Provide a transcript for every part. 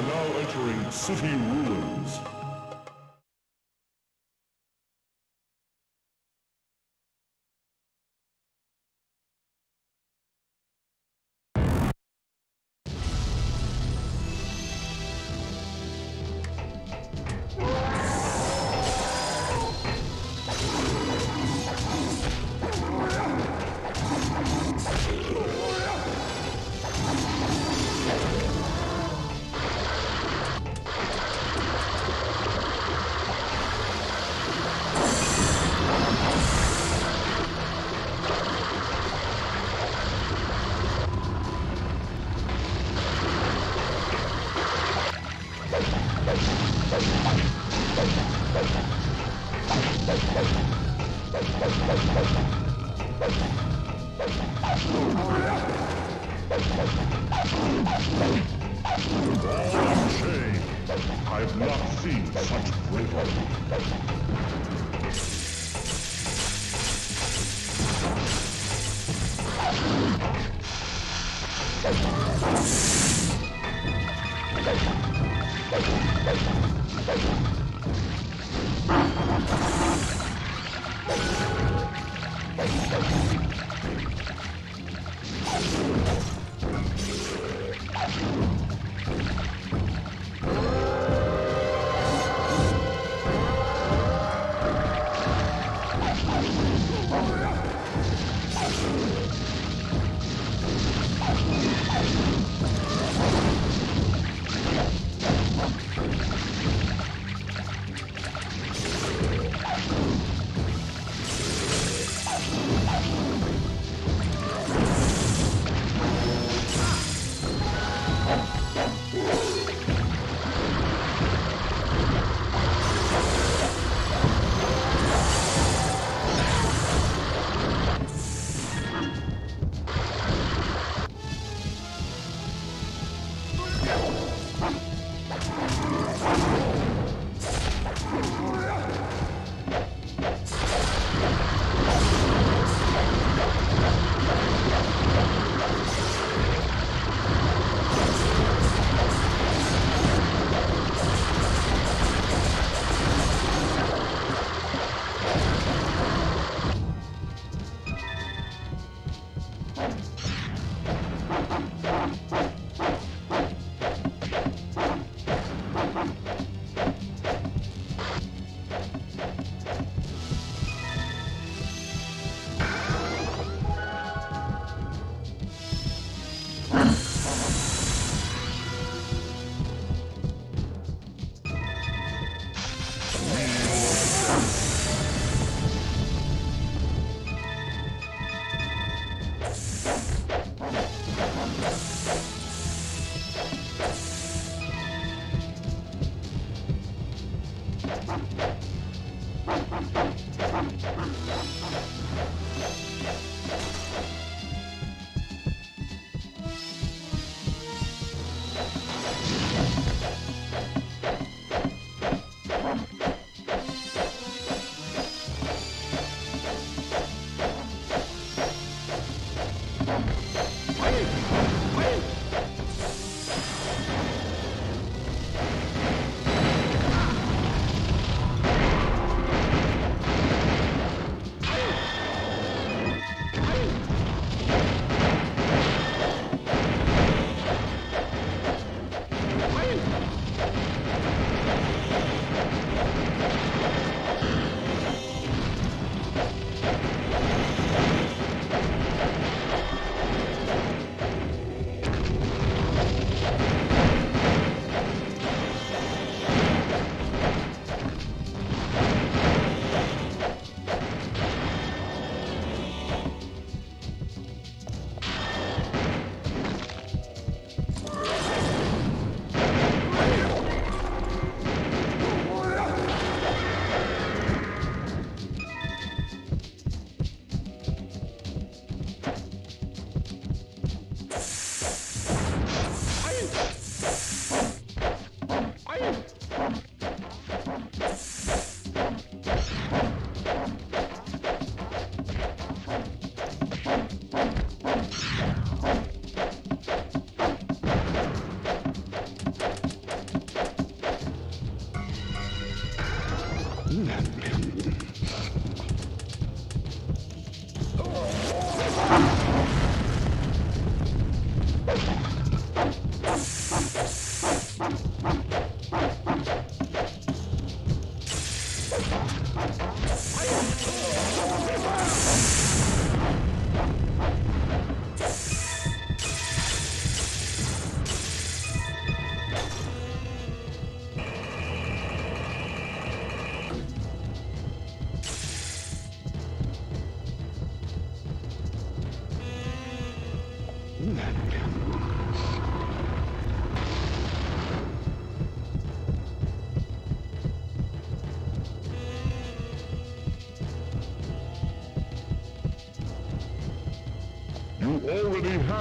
are now entering city ruins.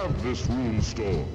Have this rune stone.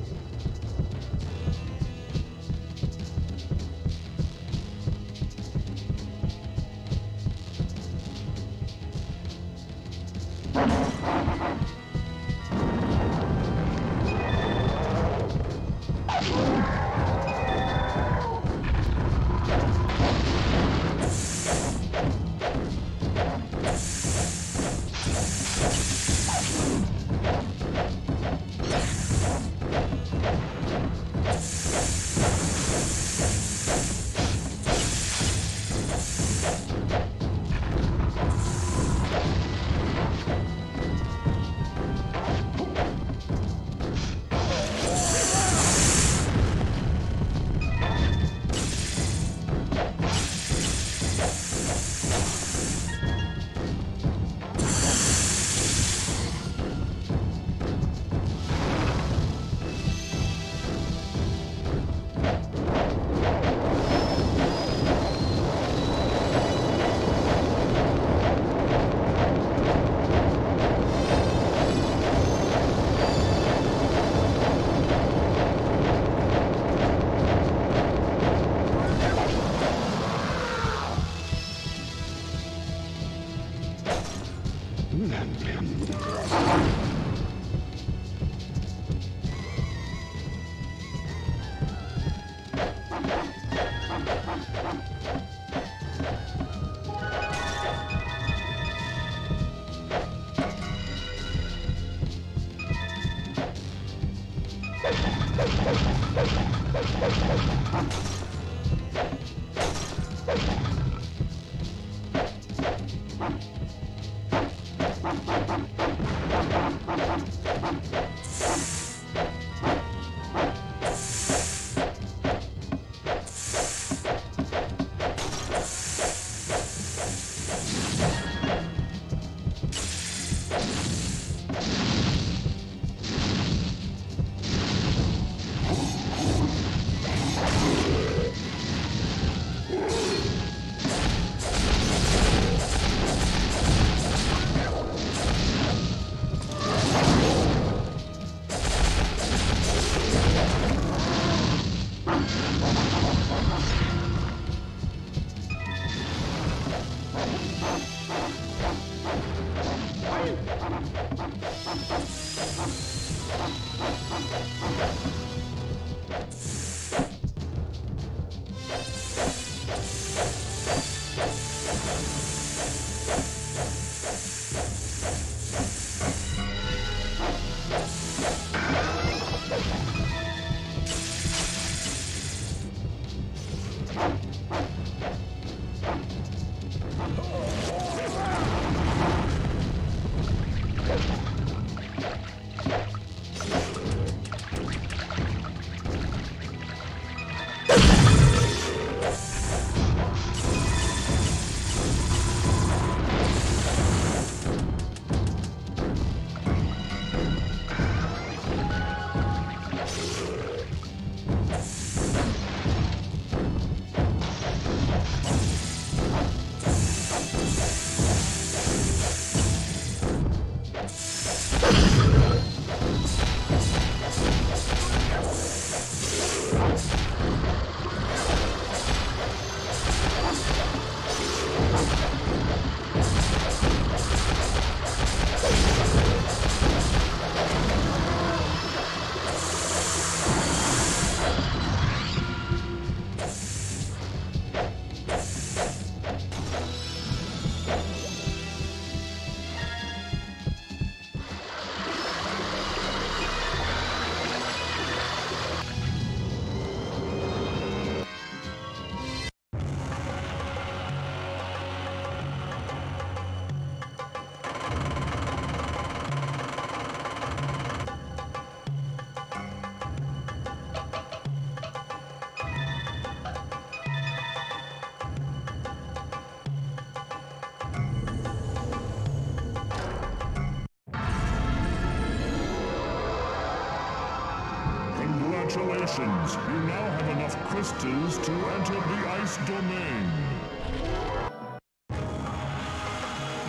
Congratulations! You now have enough crystals to enter the ice domain.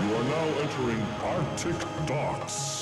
You are now entering Arctic Docks.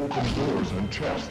open doors and chests.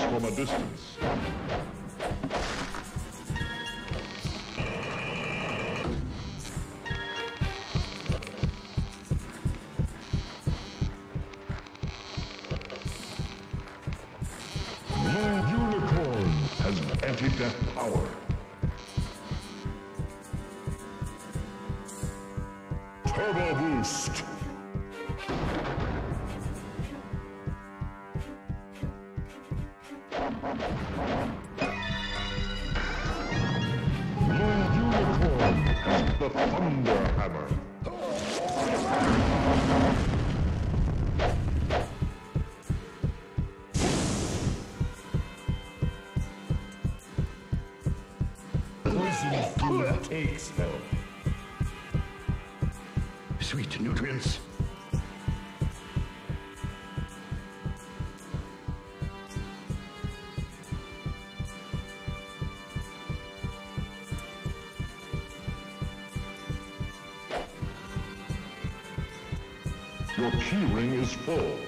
From a distance. Sweet nutrients. Your key ring is full.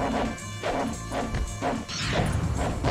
Lower effect.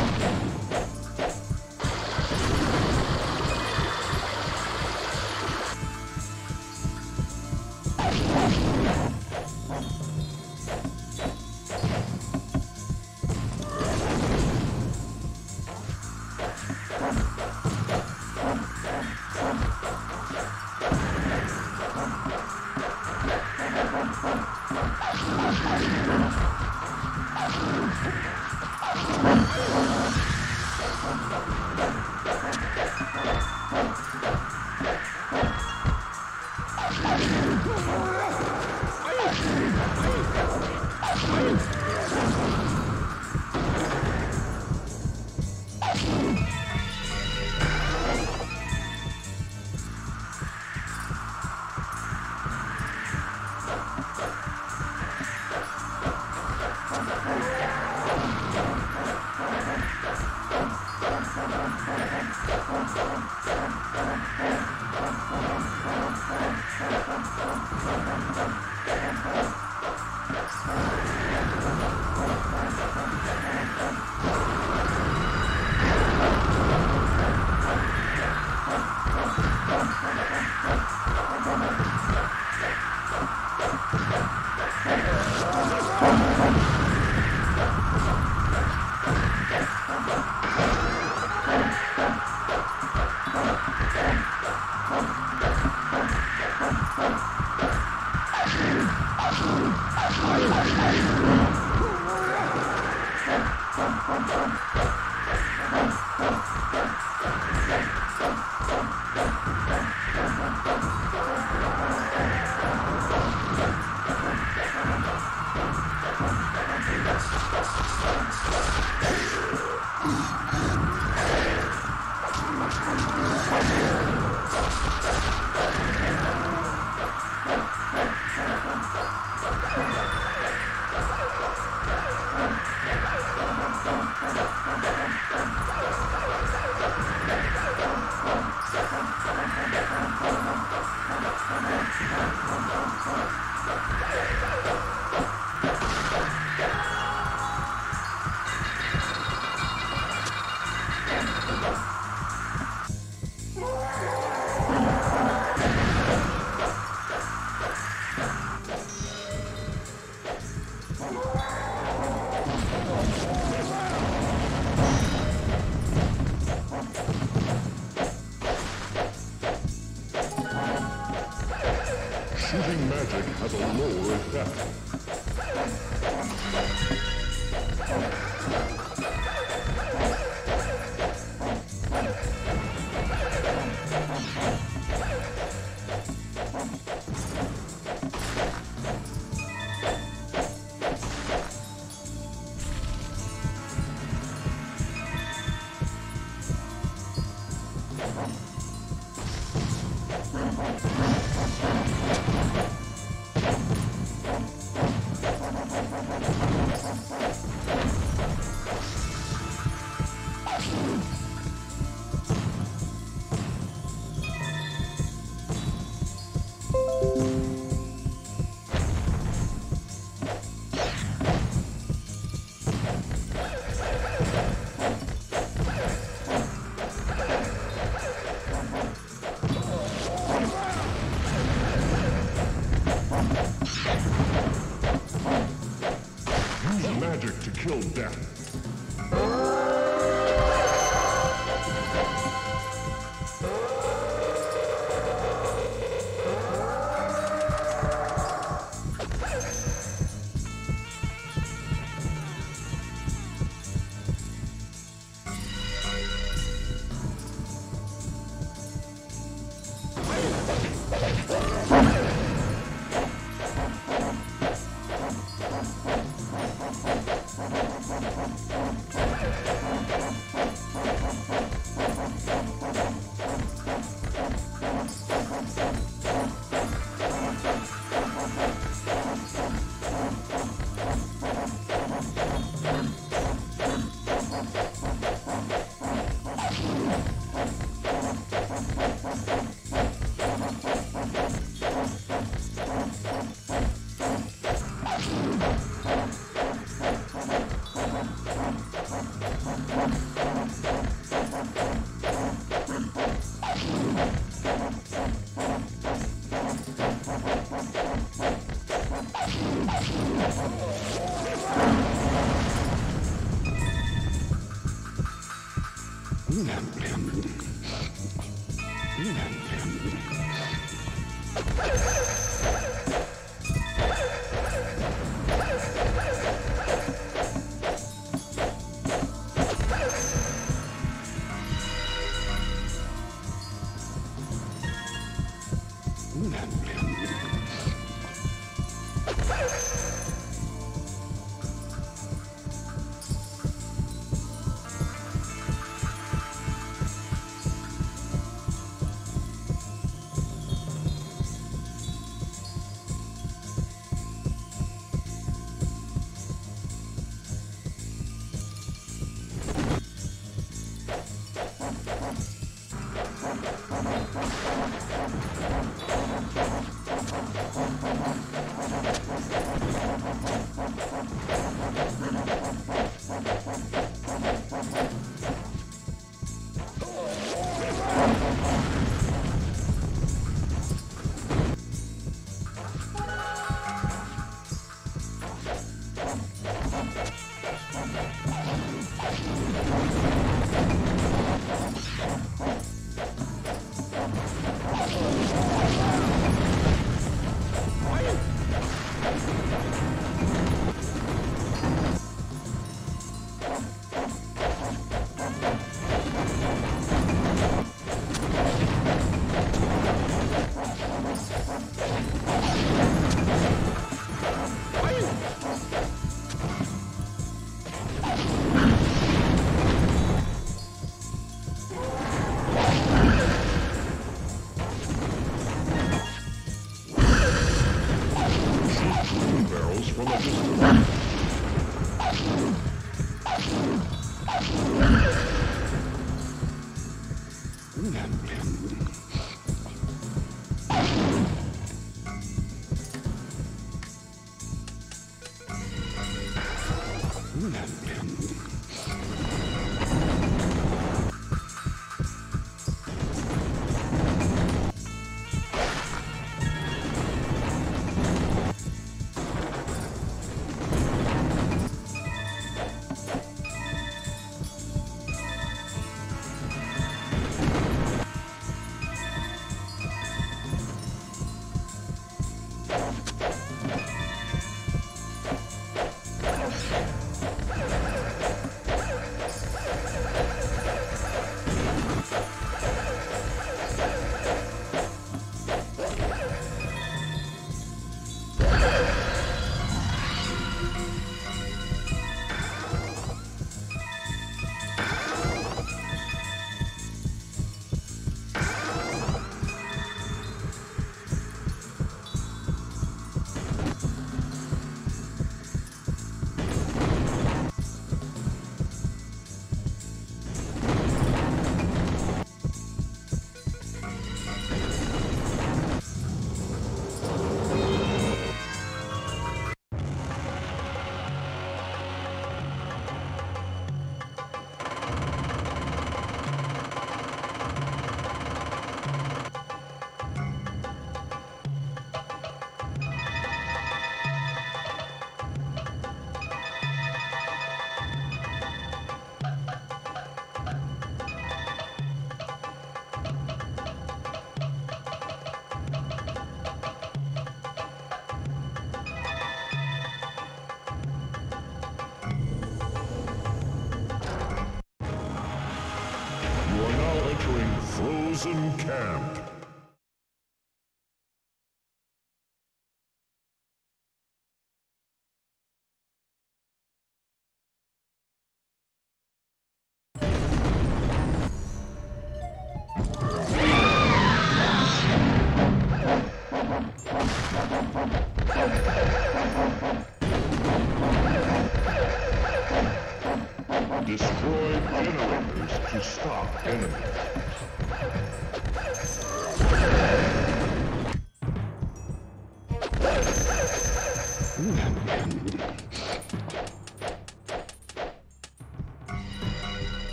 Frozen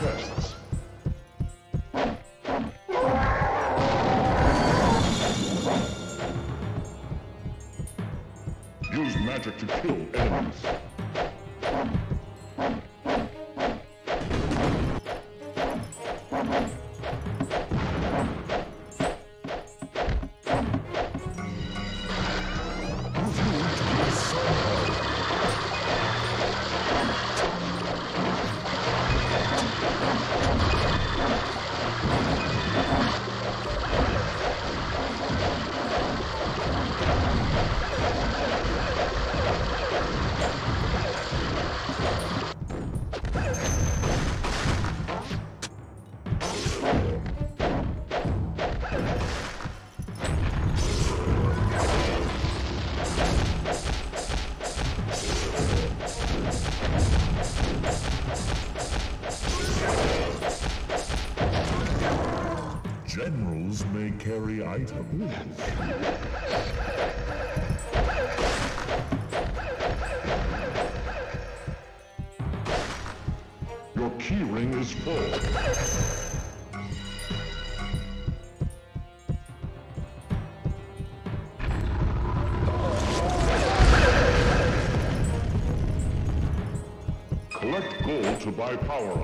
chests. Use magic to kill Your keyring is full. Collect gold to buy power-ups.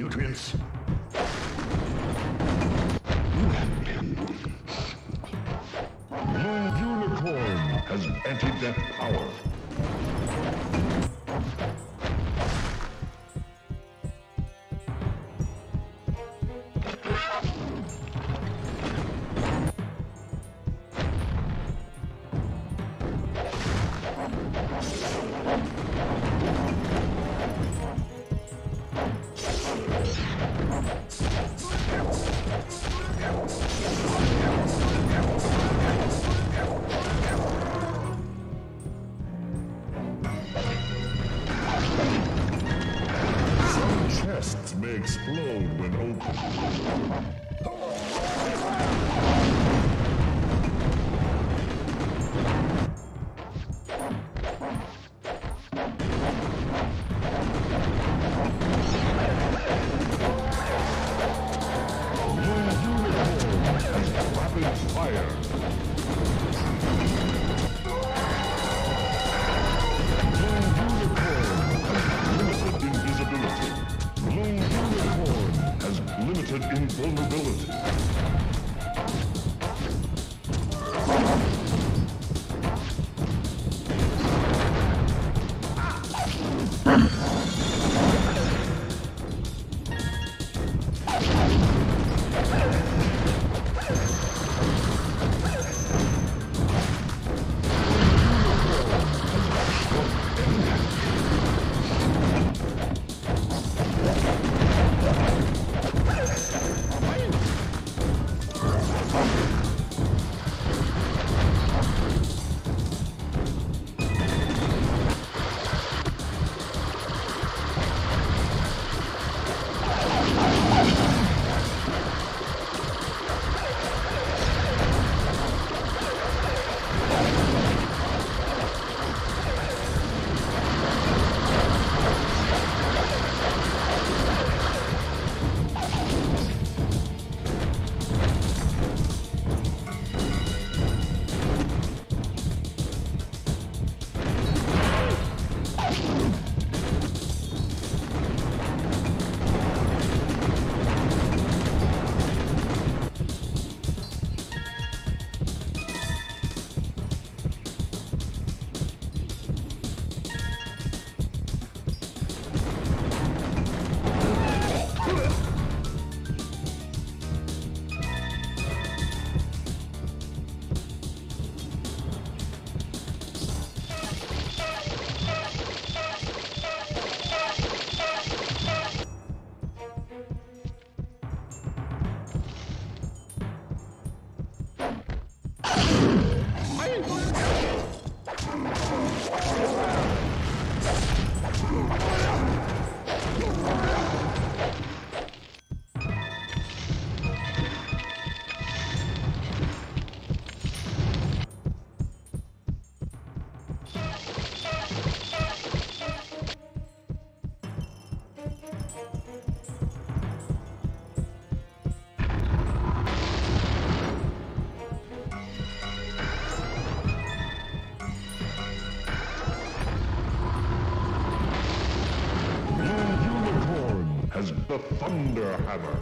Nutrients. Unicorn has the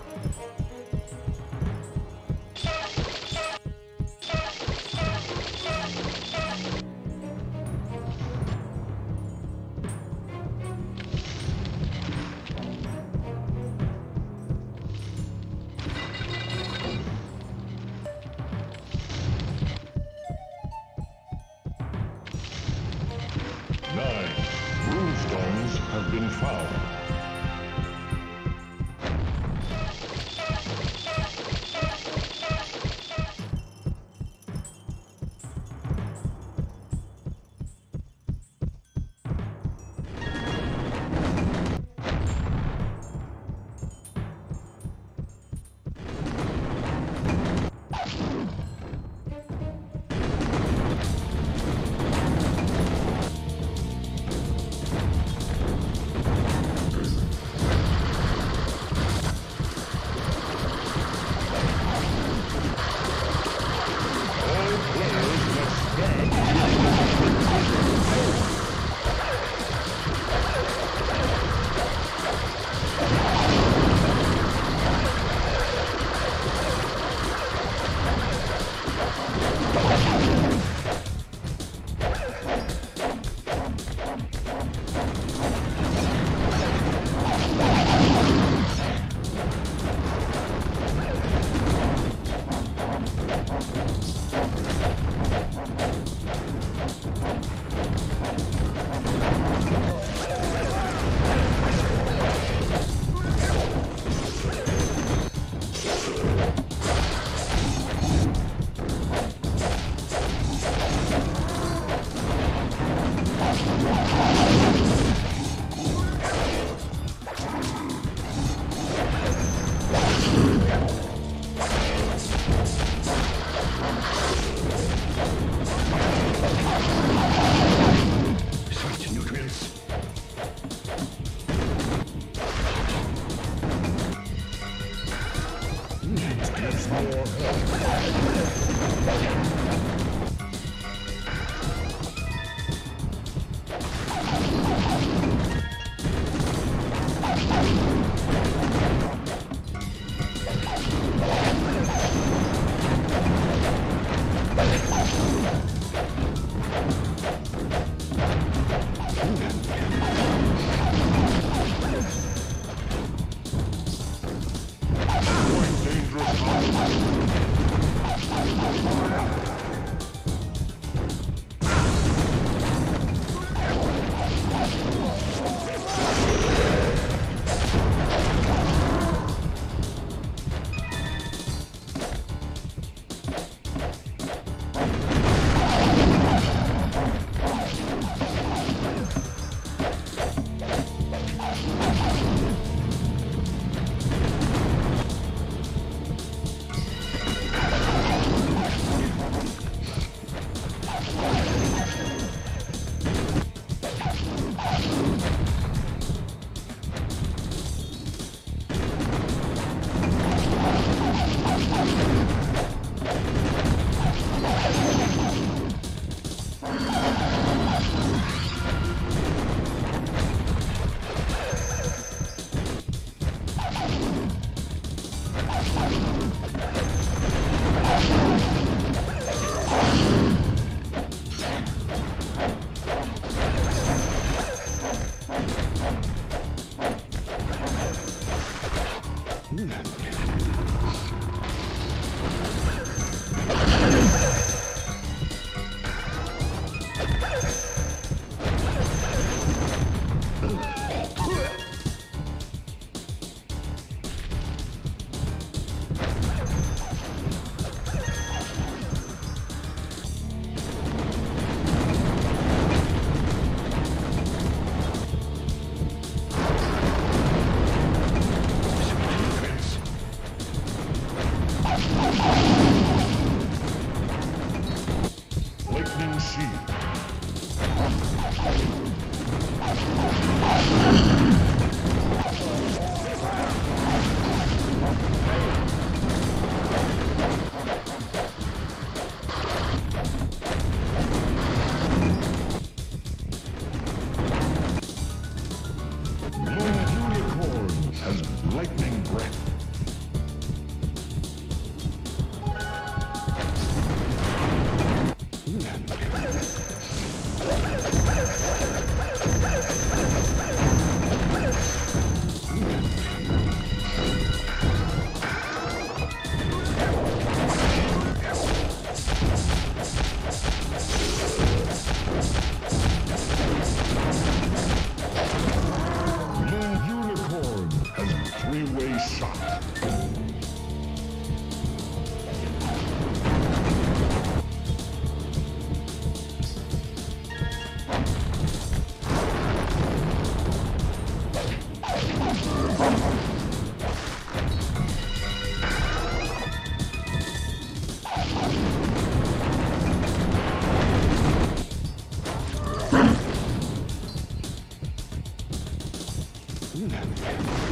Hmm.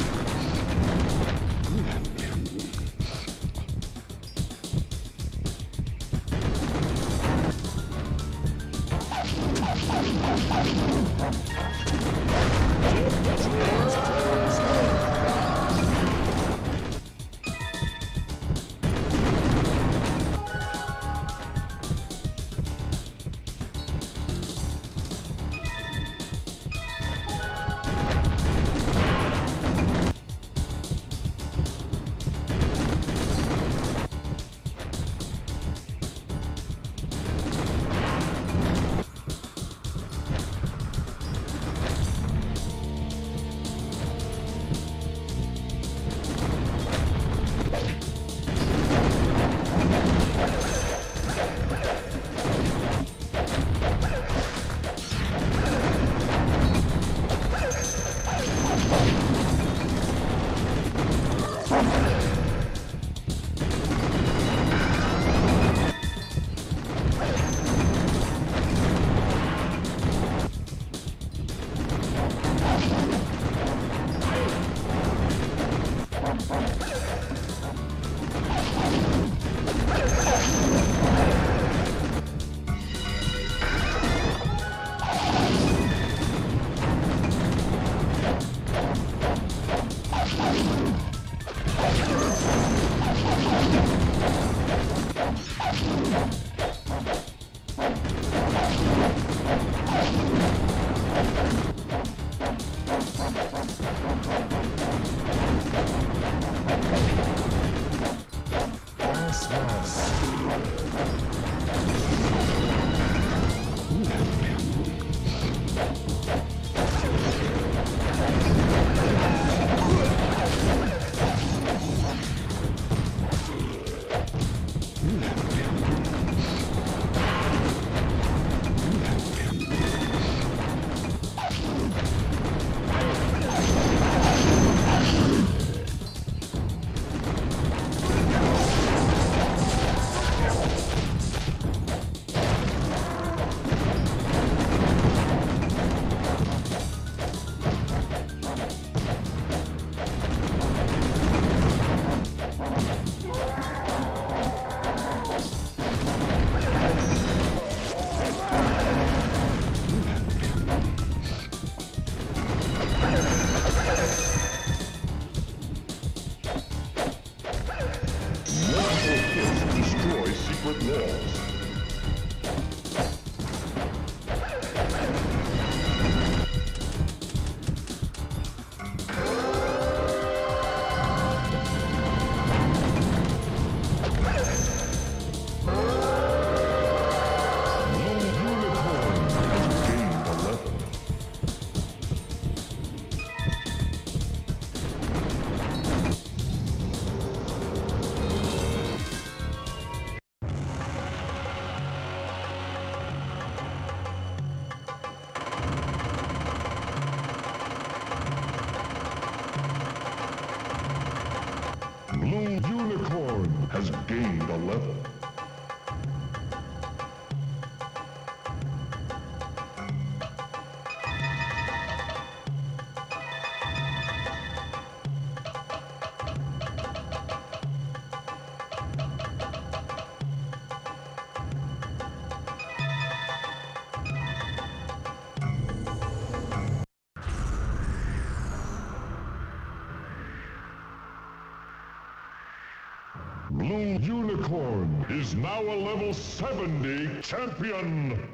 Unicorn is now a level 70 champion!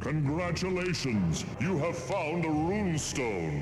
Congratulations, you have found a runestone.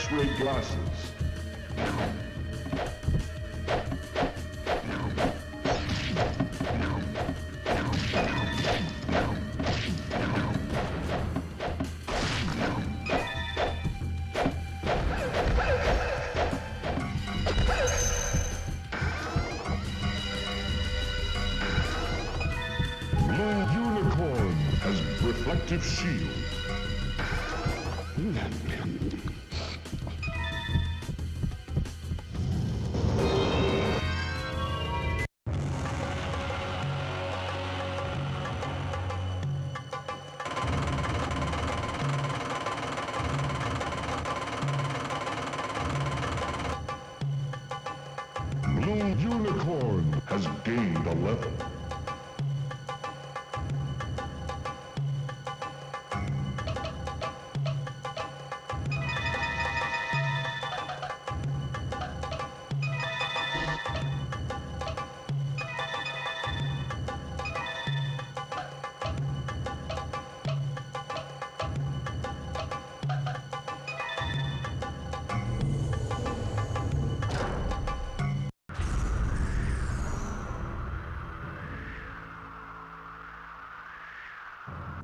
X-ray glasses. Blue Unicorn has reflective shield.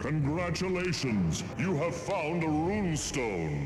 Congratulations! You have found a runestone! You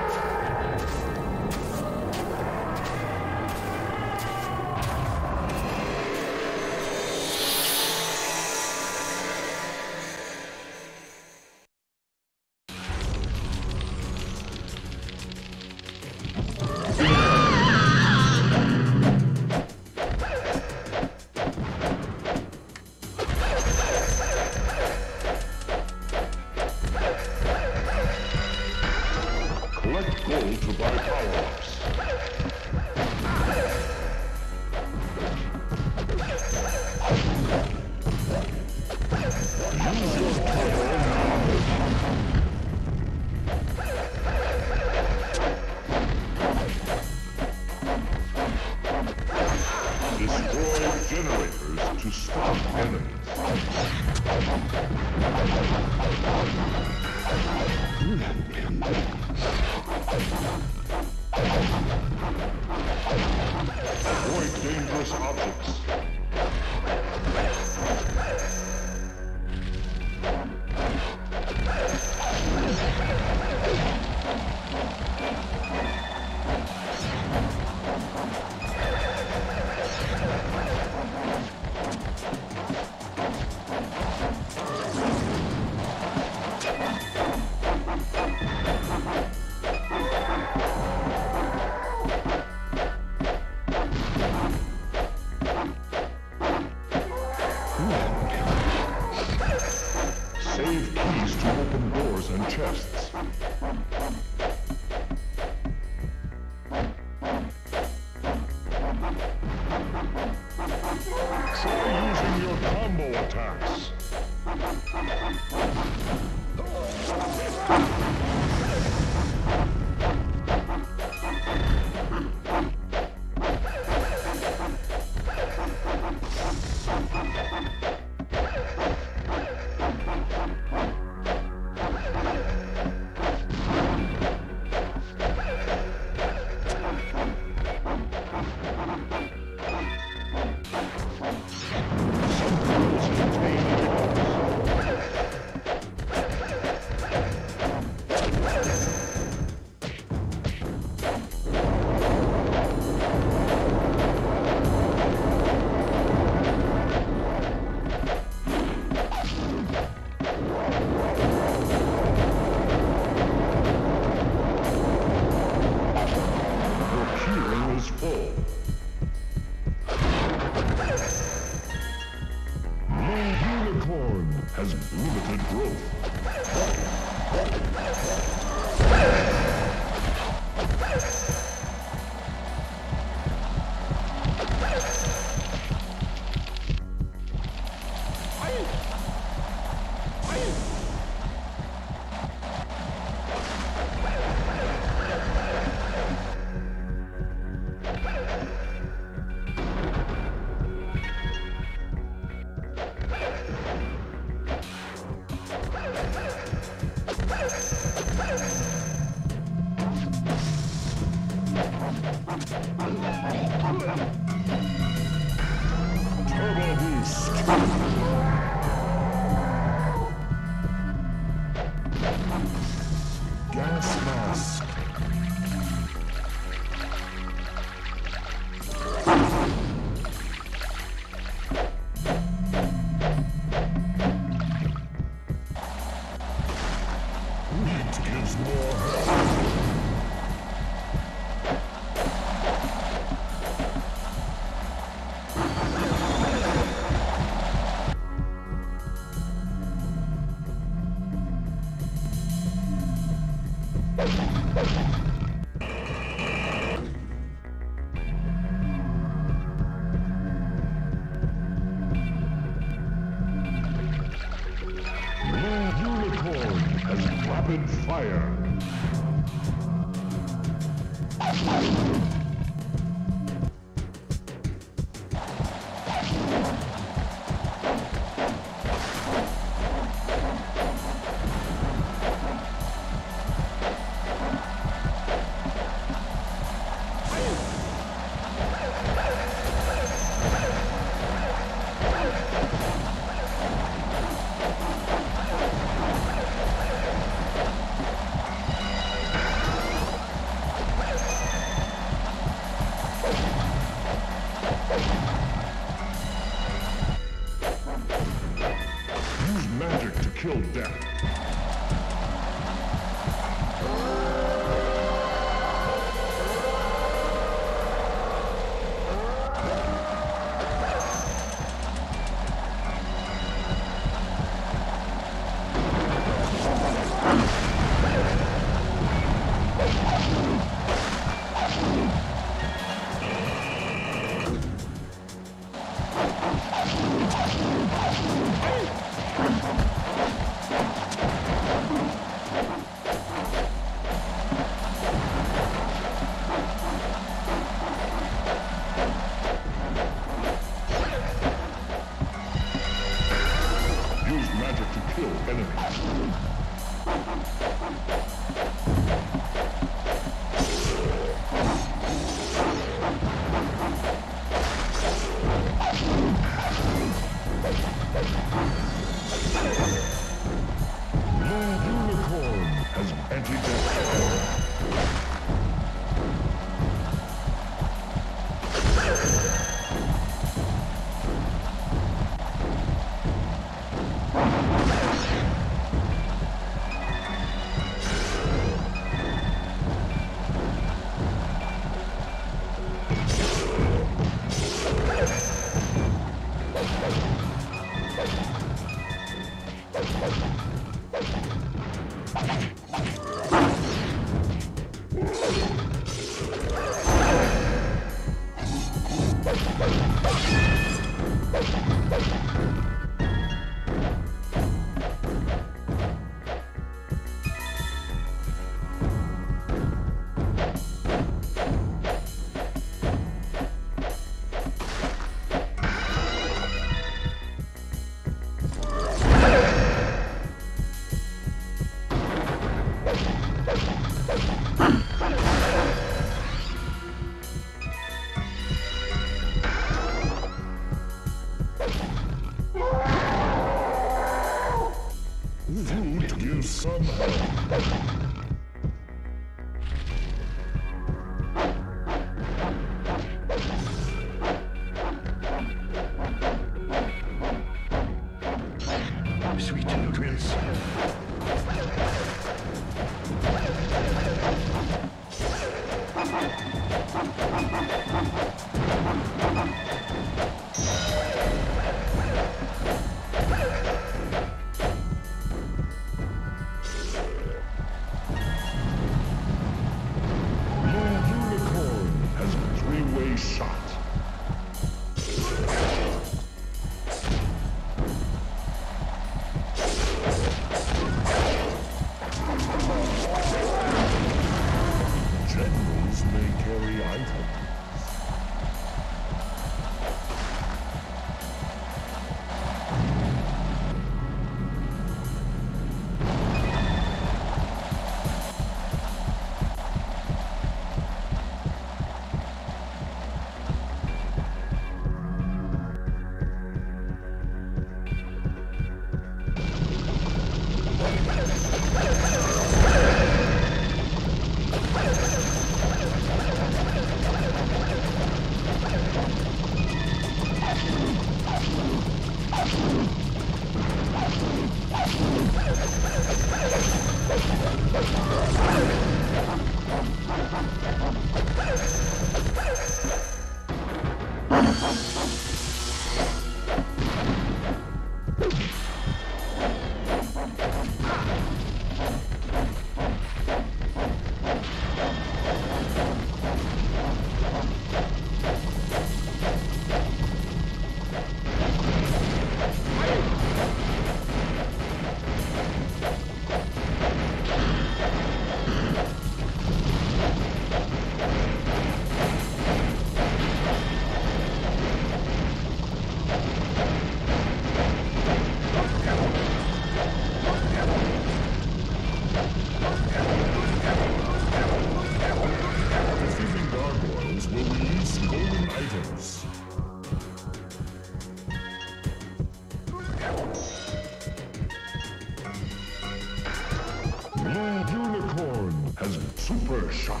shot.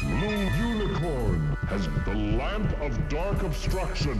Blue Unicorn has the Lamp of Dark Obstruction.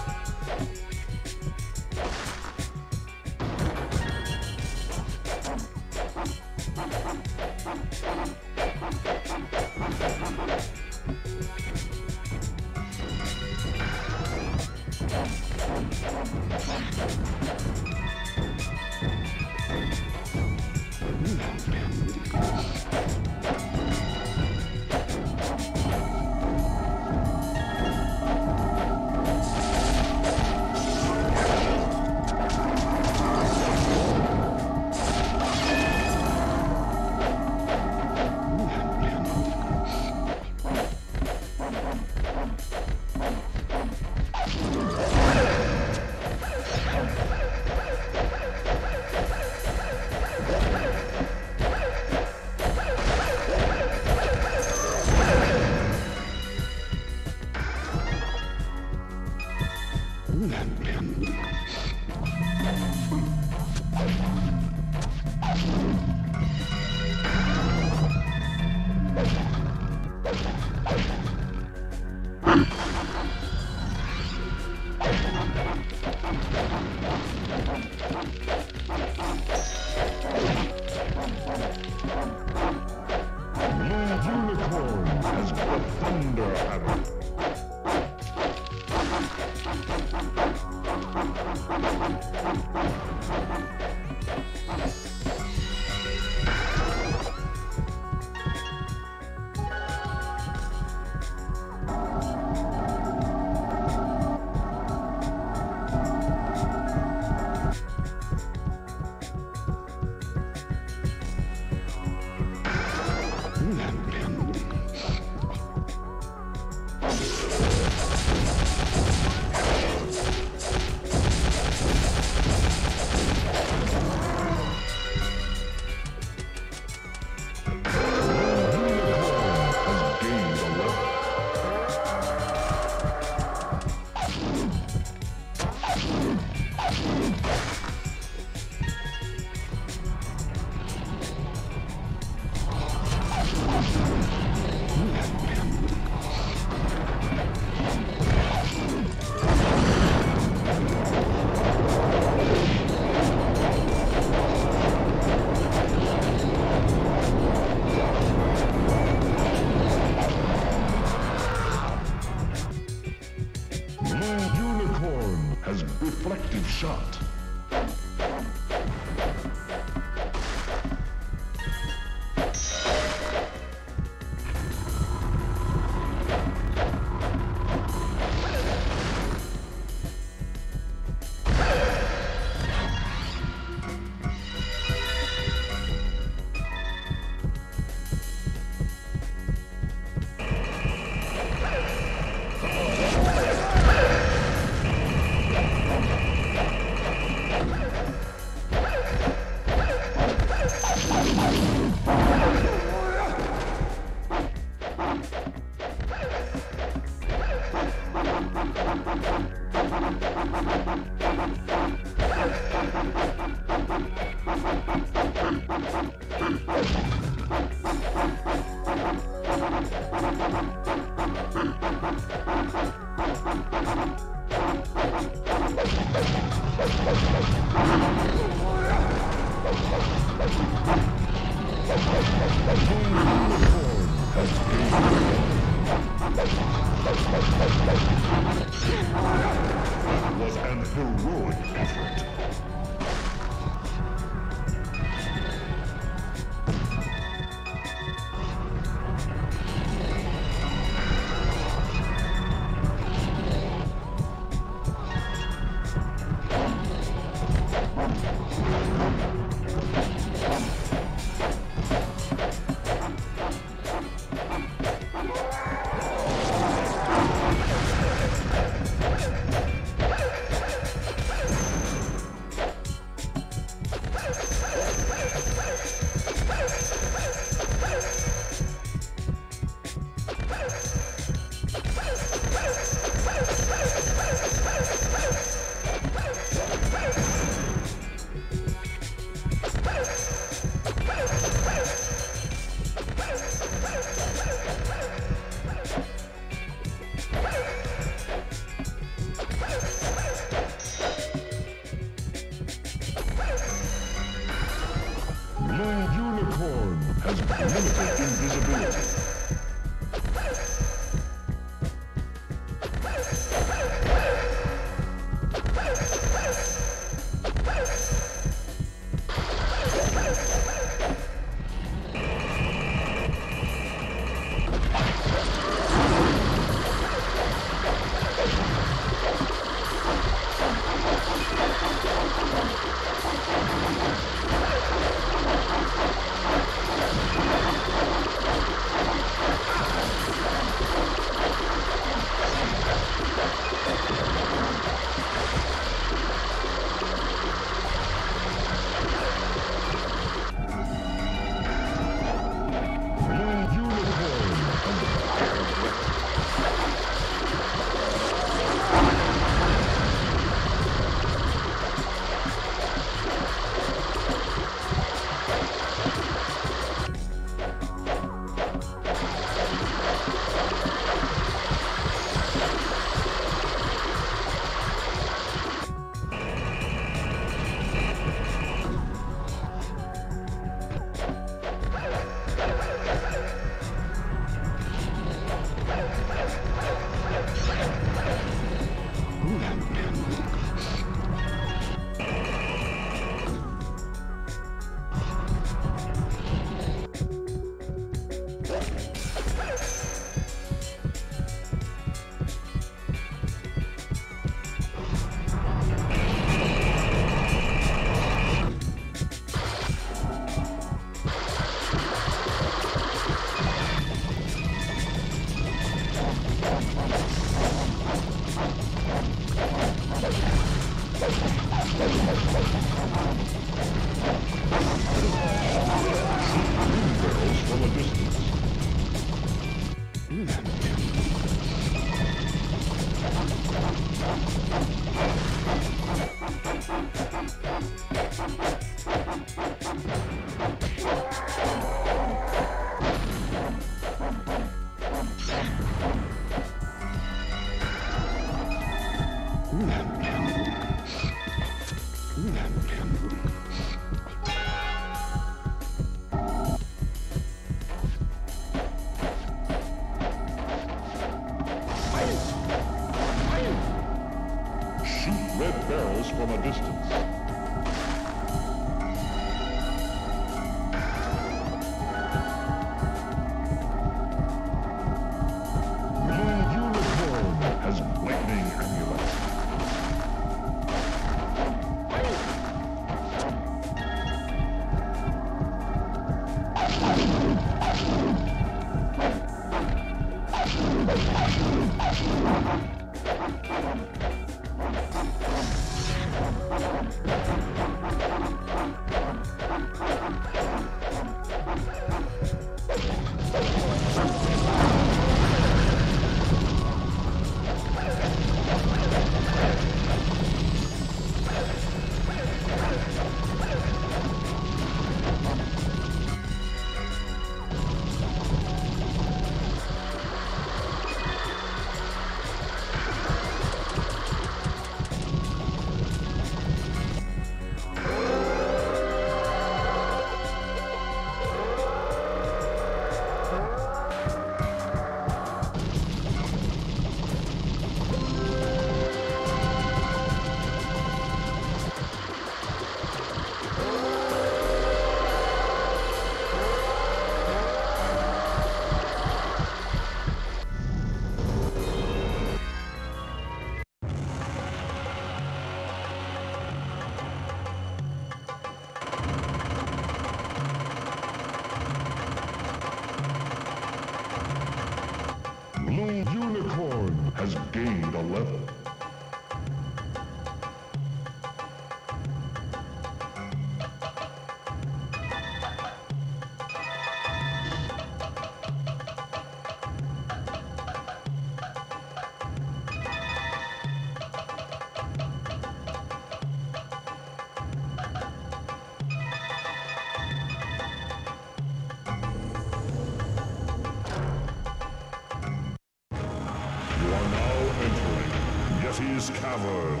Yeti's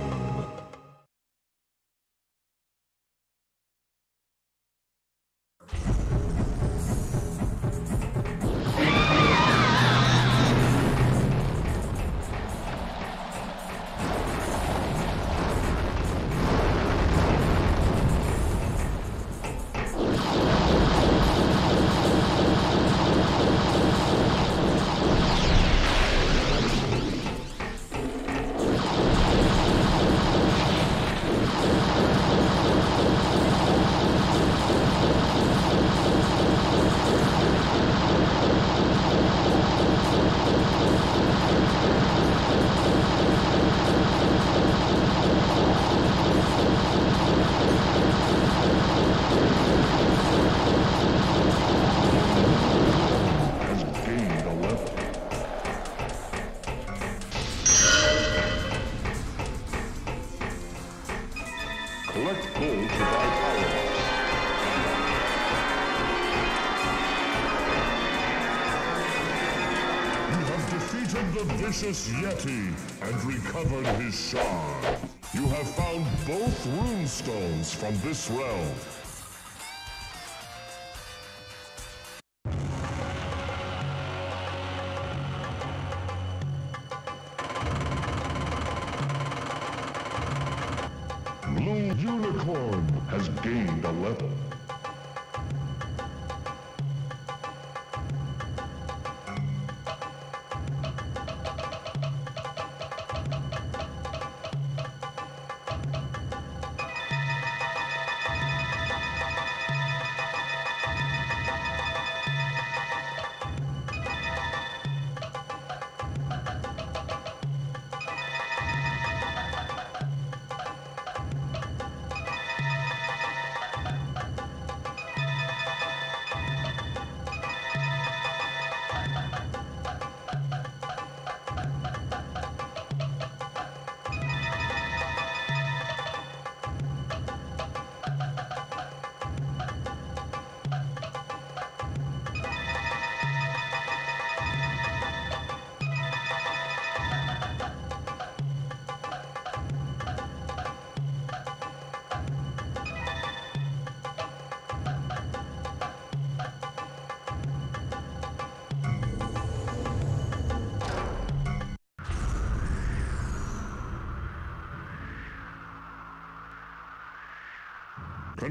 Yeti and recovered his shard. You have found both rune stones from this realm.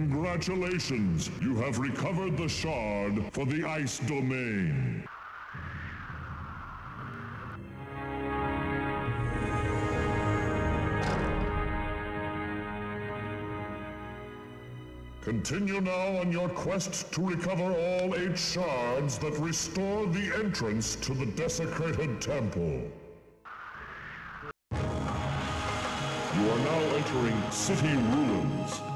Congratulations! You have recovered the shard for the Ice Domain. Continue now on your quest to recover all eight shards that restore the entrance to the desecrated temple. You are now entering City Ruins.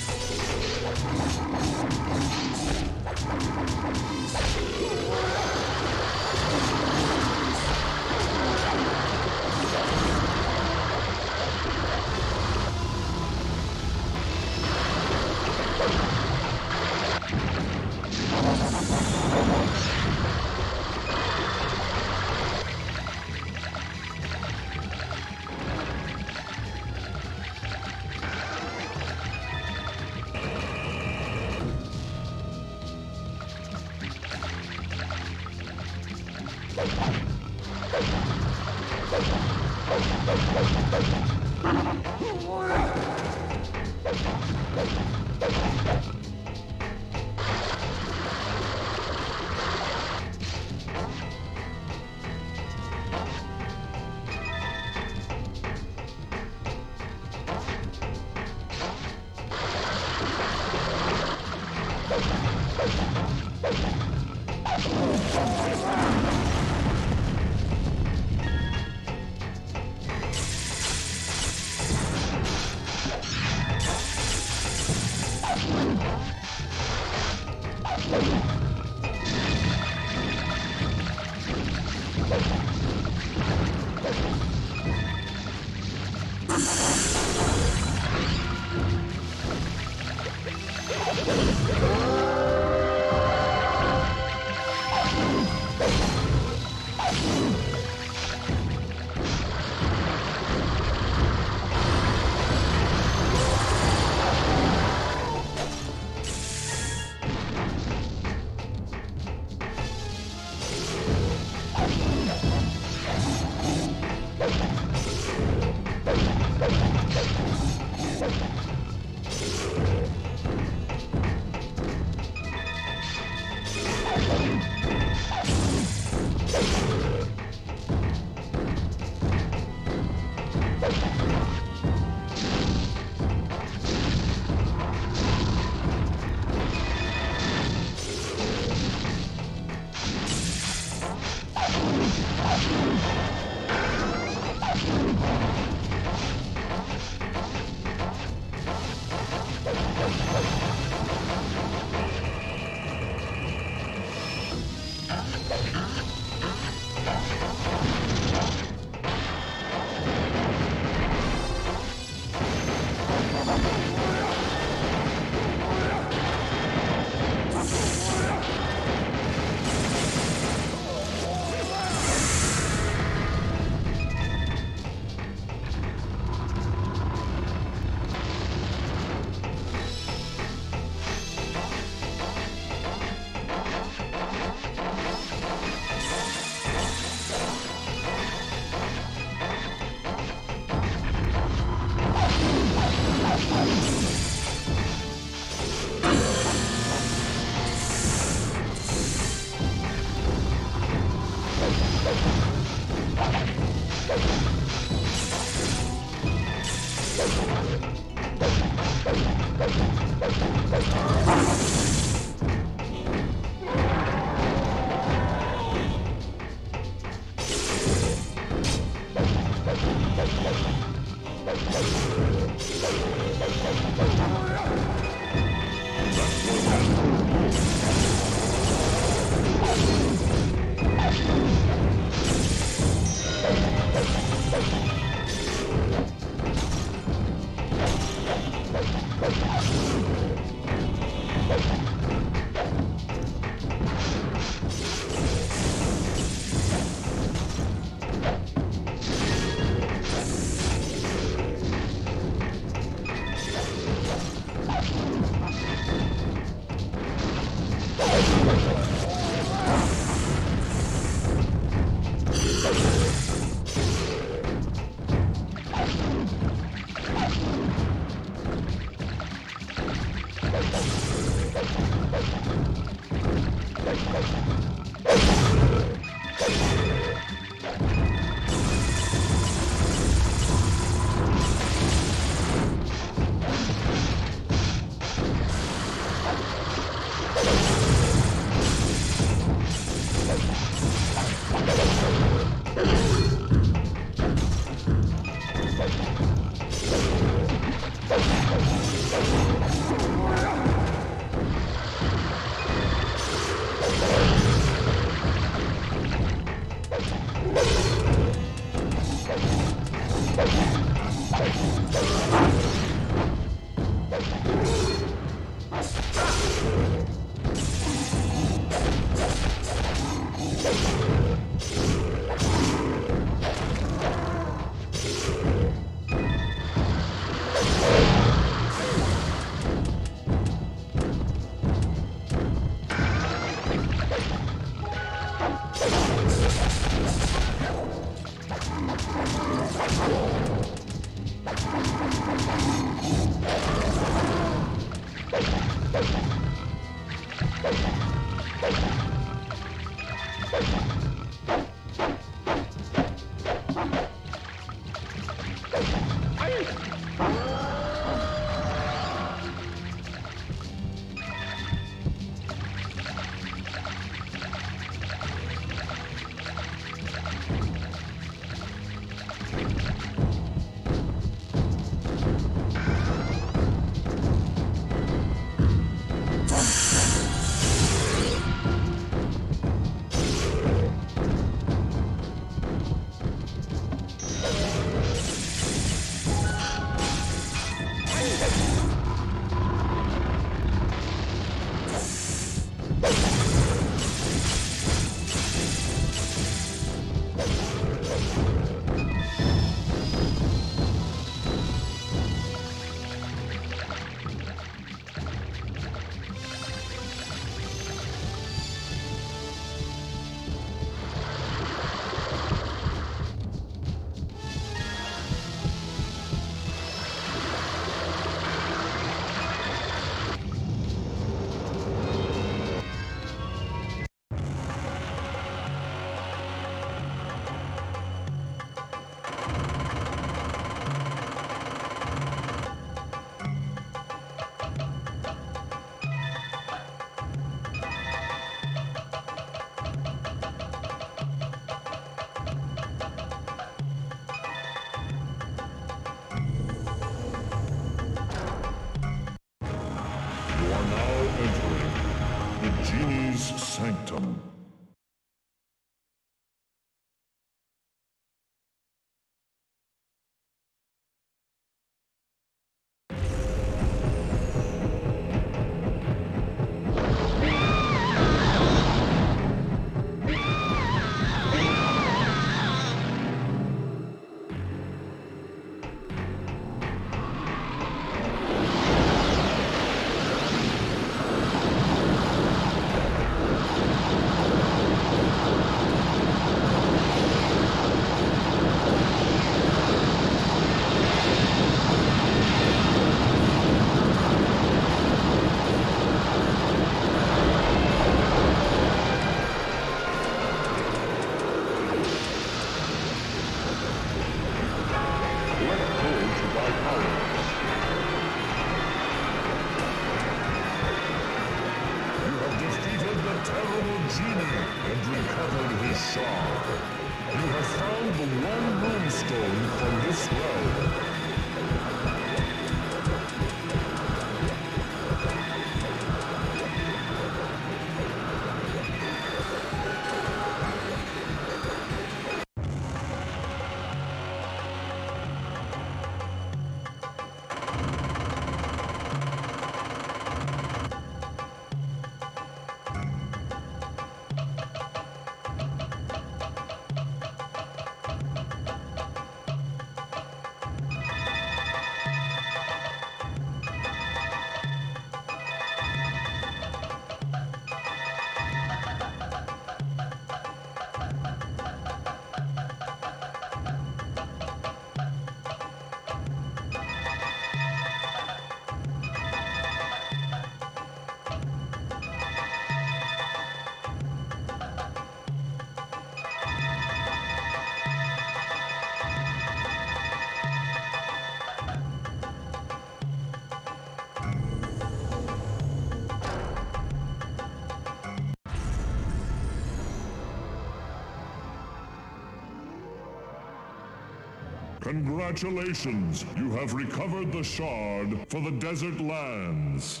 Congratulations! You have recovered the shard for the desert lands.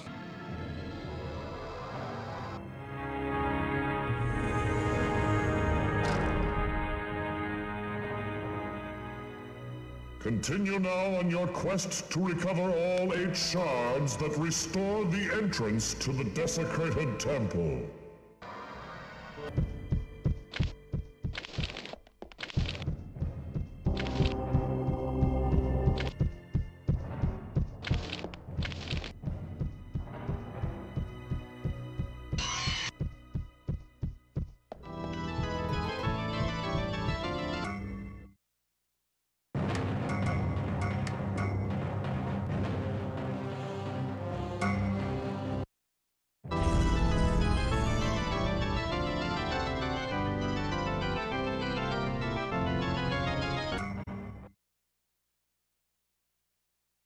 Continue now on your quest to recover all eight shards that restore the entrance to the desecrated temple.